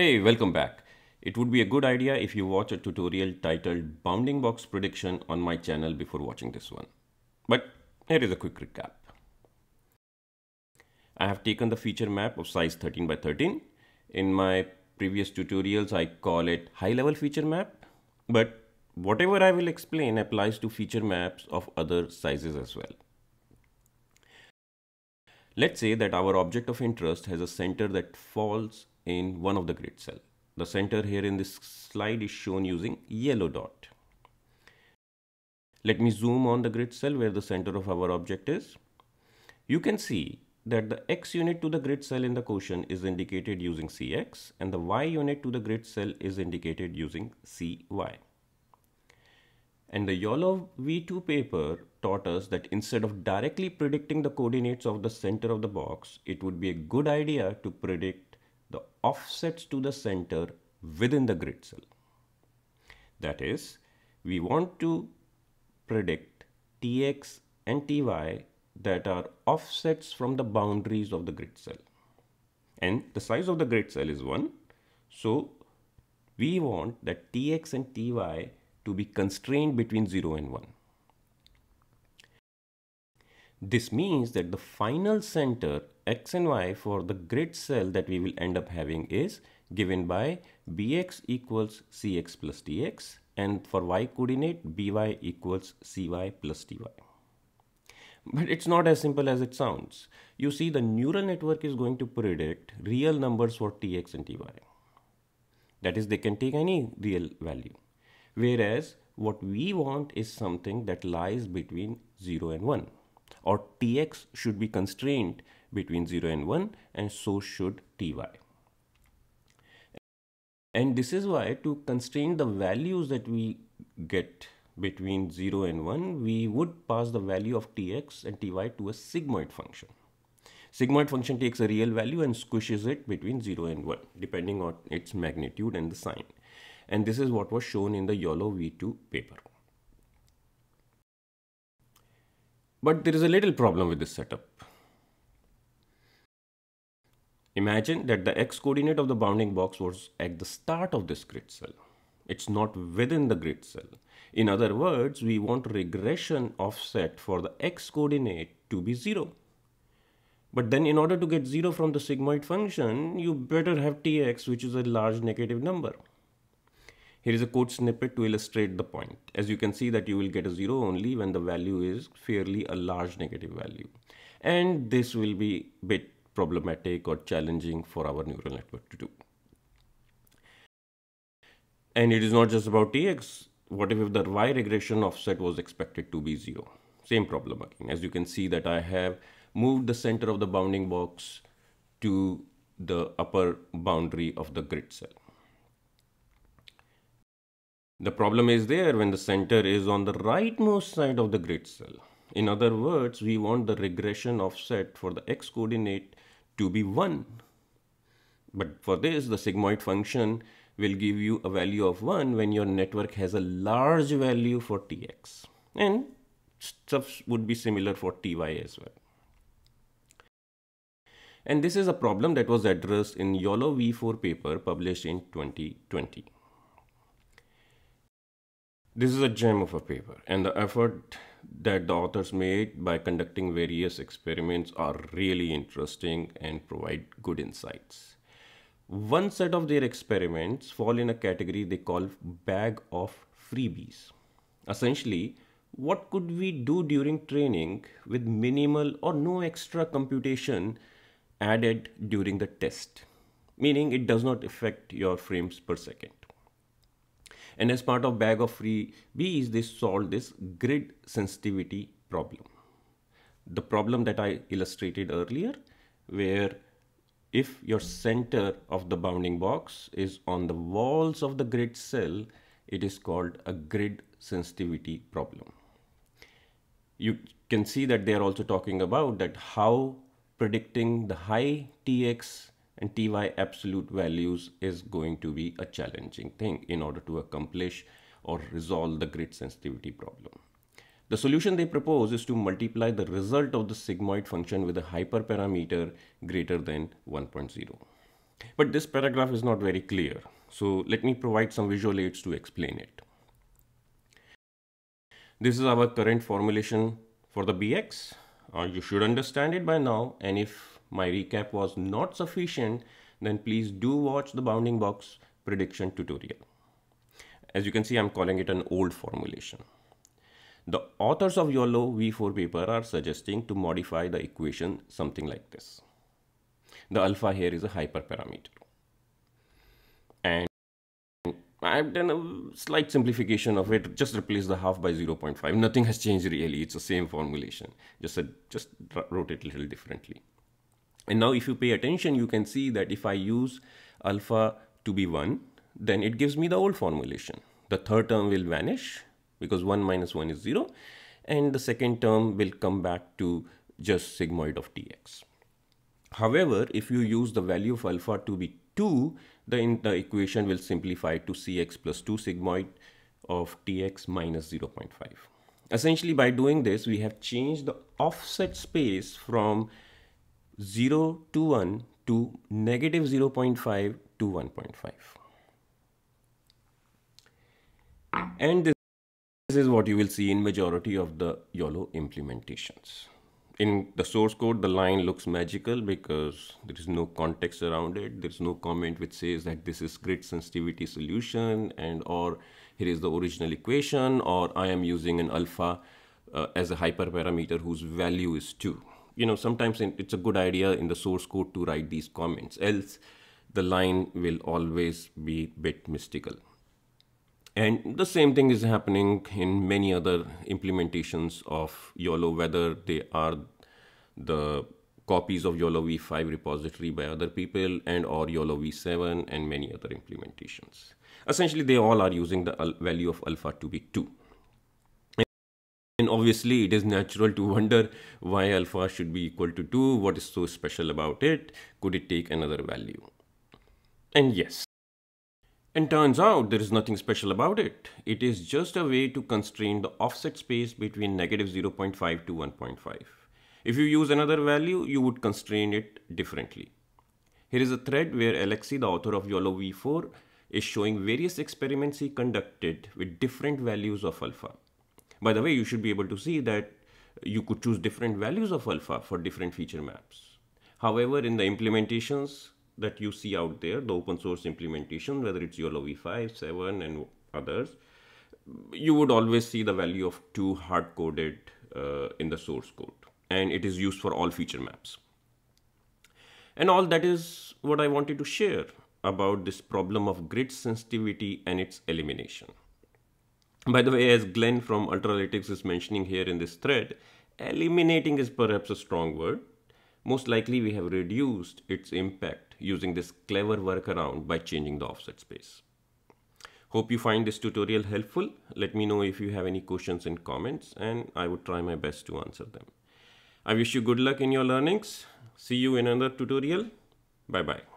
Hey, welcome back. It would be a good idea if you watch a tutorial titled Bounding Box Prediction on my channel before watching this one. But here is a quick recap. I have taken the feature map of size 13 by 13. In my previous tutorials, I call it high level feature map, but whatever I will explain applies to feature maps of other sizes as well. Let's say that our object of interest has a center that falls in one of the grid cell. The center here in this slide is shown using yellow dot. Let me zoom on the grid cell where the center of our object is. You can see that the x unit to the grid cell in the quotient is indicated using cx and the y unit to the grid cell is indicated using cy. And the YOLO V2 paper taught us that instead of directly predicting the coordinates of the center of the box, it would be a good idea to predict the offsets to the center within the grid cell. That is, we want to predict Tx and Ty that are offsets from the boundaries of the grid cell. And the size of the grid cell is 1. So, we want that Tx and Ty to be constrained between 0 and 1. This means that the final center x and y for the grid cell that we will end up having is given by bx equals cx plus dx and for y coordinate by equals cy plus dy. But it's not as simple as it sounds. You see the neural network is going to predict real numbers for tx and ty. That is they can take any real value. Whereas what we want is something that lies between 0 and 1 or Tx should be constrained between 0 and 1 and so should Ty. And this is why to constrain the values that we get between 0 and 1, we would pass the value of Tx and Ty to a sigmoid function. Sigmoid function takes a real value and squishes it between 0 and 1, depending on its magnitude and the sign. And this is what was shown in the YOLO V2 paper. But there is a little problem with this setup. Imagine that the x coordinate of the bounding box was at the start of this grid cell. It's not within the grid cell. In other words, we want regression offset for the x coordinate to be 0. But then in order to get 0 from the sigmoid function, you better have tx which is a large negative number. Here is a code snippet to illustrate the point. As you can see that you will get a zero only when the value is fairly a large negative value. And this will be a bit problematic or challenging for our neural network to do. And it is not just about Tx. What if the Y regression offset was expected to be zero? Same problem again. As you can see that I have moved the center of the bounding box to the upper boundary of the grid cell. The problem is there when the center is on the rightmost side of the grid cell. In other words, we want the regression offset for the x coordinate to be 1. But for this, the sigmoid function will give you a value of 1 when your network has a large value for tx. And stuff would be similar for ty as well. And this is a problem that was addressed in YOLO V4 paper published in 2020. This is a gem of a paper, and the effort that the authors made by conducting various experiments are really interesting and provide good insights. One set of their experiments fall in a category they call bag of freebies. Essentially, what could we do during training with minimal or no extra computation added during the test? Meaning it does not affect your frames per second. And as part of bag of free bees, they solved this grid sensitivity problem. The problem that I illustrated earlier, where if your center of the bounding box is on the walls of the grid cell, it is called a grid sensitivity problem. You can see that they are also talking about that how predicting the high Tx and ty absolute values is going to be a challenging thing in order to accomplish or resolve the grid sensitivity problem. The solution they propose is to multiply the result of the sigmoid function with a hyperparameter greater than 1.0. But this paragraph is not very clear. So let me provide some visual aids to explain it. This is our current formulation for the Bx. Uh, you should understand it by now. And if my recap was not sufficient, then please do watch the bounding box prediction tutorial. As you can see, I'm calling it an old formulation. The authors of YOLO V4 paper are suggesting to modify the equation something like this. The alpha here is a hyperparameter. And I've done a slight simplification of it, just replace the half by 0.5. Nothing has changed really, it's the same formulation. Just, a, just wrote it a little differently. And now if you pay attention, you can see that if I use alpha to be 1, then it gives me the old formulation. The third term will vanish because 1 minus 1 is 0 and the second term will come back to just sigmoid of tx. However, if you use the value of alpha to be 2, then the equation will simplify to cx plus 2 sigmoid of tx minus 0.5. Essentially by doing this, we have changed the offset space from 0 to 1 to negative 0.5 to 1.5. And this is what you will see in majority of the YOLO implementations. In the source code, the line looks magical because there is no context around it. There's no comment which says that this is grid sensitivity solution and or here is the original equation or I am using an alpha uh, as a hyperparameter whose value is 2. You know, sometimes it's a good idea in the source code to write these comments, else the line will always be bit mystical. And the same thing is happening in many other implementations of YOLO, whether they are the copies of YOLO v5 repository by other people and or YOLO v7 and many other implementations. Essentially, they all are using the value of alpha to be 2. Obviously, it is natural to wonder why alpha should be equal to 2. What is so special about it? Could it take another value? And yes, and turns out there is nothing special about it. It is just a way to constrain the offset space between negative 0.5 to 1.5. If you use another value, you would constrain it differently. Here is a thread where Alexey, the author of YOLO v4, is showing various experiments he conducted with different values of alpha. By the way, you should be able to see that you could choose different values of alpha for different feature maps. However, in the implementations, that you see out there, the open source implementation, whether it's YOLO v5, 7, and others, you would always see the value of 2 hard coded uh, in the source code. And it is used for all feature maps. And all that is what I wanted to share about this problem of grid sensitivity and its elimination. By the way, as Glenn from Ultralytics is mentioning here in this thread, eliminating is perhaps a strong word. Most likely we have reduced its impact using this clever workaround by changing the offset space. Hope you find this tutorial helpful. Let me know if you have any questions and comments and I would try my best to answer them. I wish you good luck in your learnings. See you in another tutorial. Bye bye.